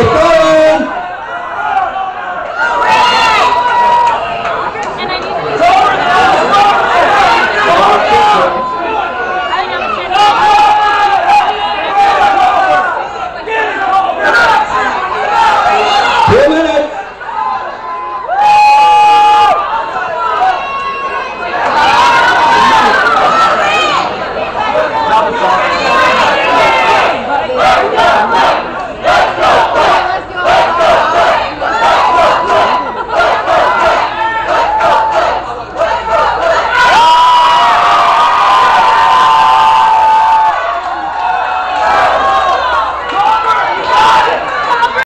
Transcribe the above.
Look!